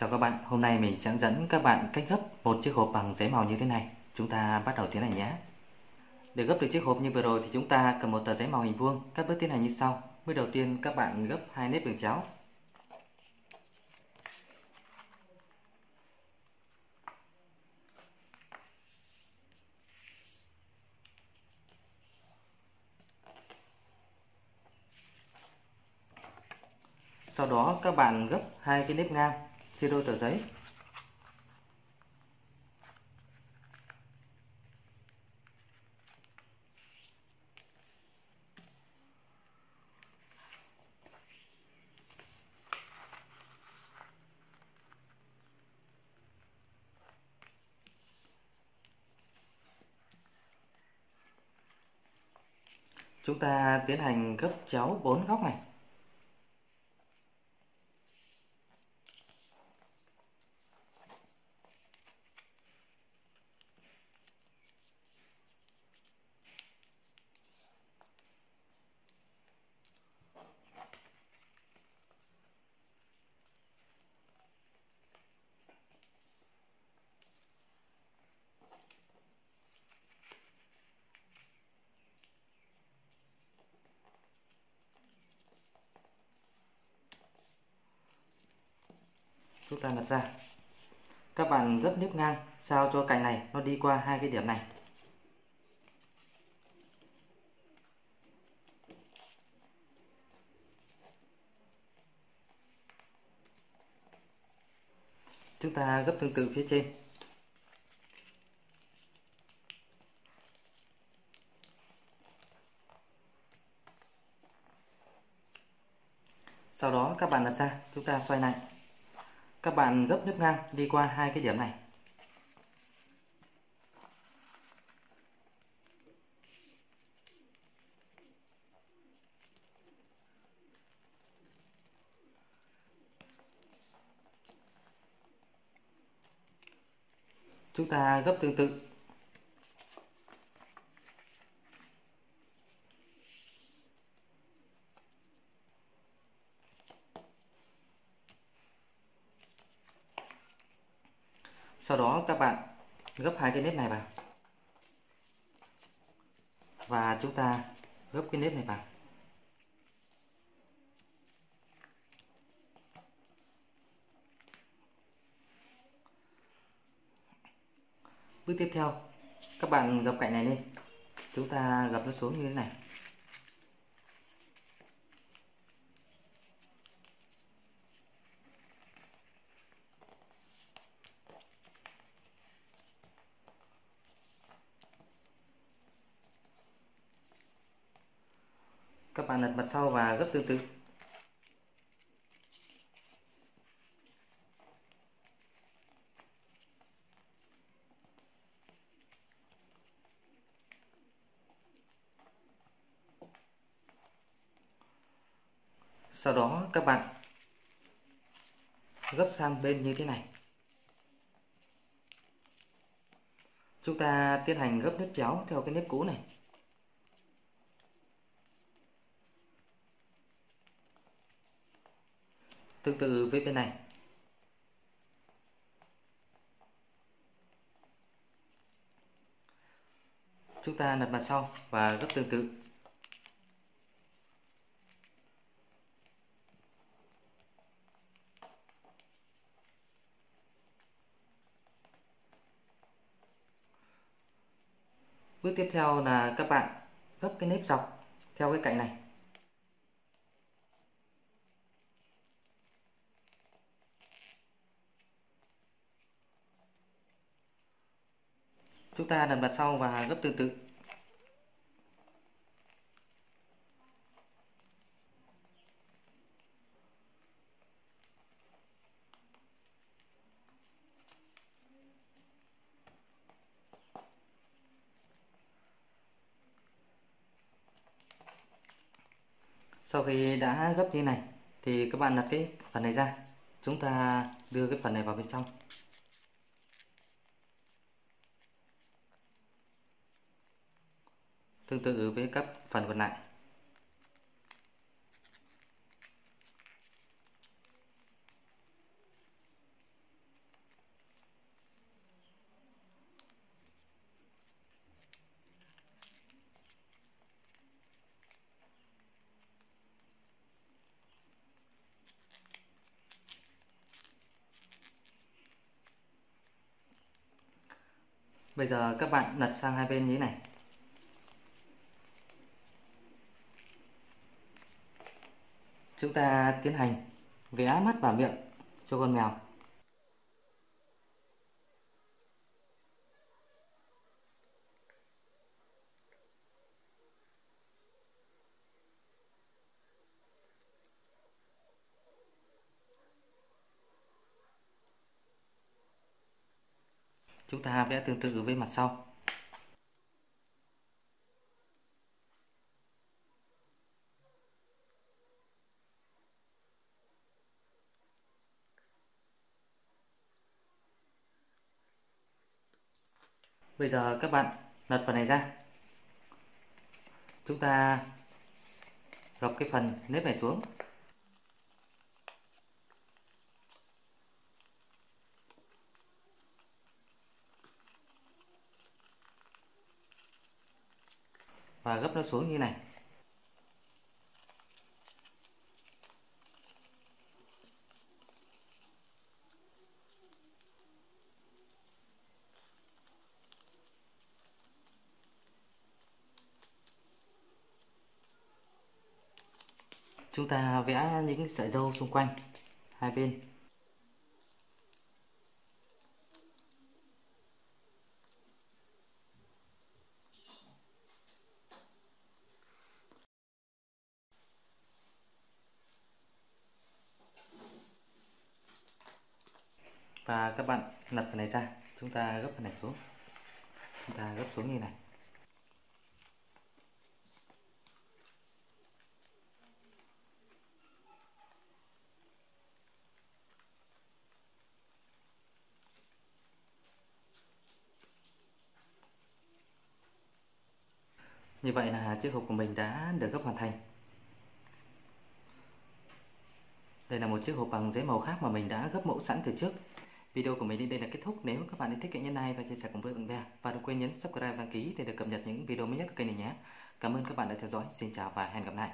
Chào các bạn, hôm nay mình sẽ dẫn các bạn cách gấp một chiếc hộp bằng giấy màu như thế này. Chúng ta bắt đầu tiến hành nhé. Để gấp được chiếc hộp như vừa rồi thì chúng ta cần một tờ giấy màu hình vuông. Các bước tiến hành như sau. Bước đầu tiên các bạn gấp hai nếp đường chéo. Sau đó các bạn gấp hai cái nếp ngang chia đôi tờ giấy. Chúng ta tiến hành gấp chéo bốn góc này. Chúng ta đặt ra. Các bạn gấp nếp ngang, sao cho cạnh này nó đi qua hai cái điểm này? Chúng ta gấp tương tự phía trên. Sau đó các bạn đặt ra, chúng ta xoay lại các bạn gấp nếp ngang đi qua hai cái điểm này. Chúng ta gấp tương tự. Sau đó các bạn gấp hai cái nếp này vào. Và chúng ta gấp cái nếp này vào. Bước tiếp theo, các bạn gập cạnh này lên. Chúng ta gập nó xuống như thế này. Các bạn lật mặt sau và gấp tương tự sau đó các bạn gấp sang bên như thế này. Chúng ta tiến hành gấp nếp chéo theo cái nếp cũ này. Tương tự với bên này. Chúng ta lật mặt sau và gấp tương tự. Bước tiếp theo là các bạn gấp cái nếp dọc theo cái cạnh này. Chúng ta đặt mặt sau và gấp tương tự sau khi đã gấp như này, thì các bạn đặt cái phần này ra. Chúng ta đưa cái phần này vào bên trong. tương tự với các phần còn lại. Bây giờ các bạn lật sang hai bên như thế này Chúng ta tiến hành vẽ mắt và miệng, cho con mèo. Chúng ta vẽ tương tự với mặt sau. Bây giờ các bạn lật phần này ra. Chúng ta gập cái phần nếp này xuống và gấp nó xuống như này chúng ta vẽ những sợi dâu xung quanh hai bên. Và các bạn lật phần này ra. Chúng ta gấp phần này xuống. Chúng ta gấp xuống như này. Như vậy là chiếc hộp của mình đã được gấp hoàn thành Đây là một chiếc hộp bằng giấy màu khác mà mình đã gấp mẫu sẵn từ trước Video của mình đến đây là kết thúc. Nếu các bạn thích hãy nhân này và chia sẻ cùng với bạn bè, và đừng quên nhấn subscribe đăng ký để được cập nhật những video mới nhất của kênh này nhé. Cảm ơn các bạn đã theo dõi. Xin chào và hẹn gặp lại.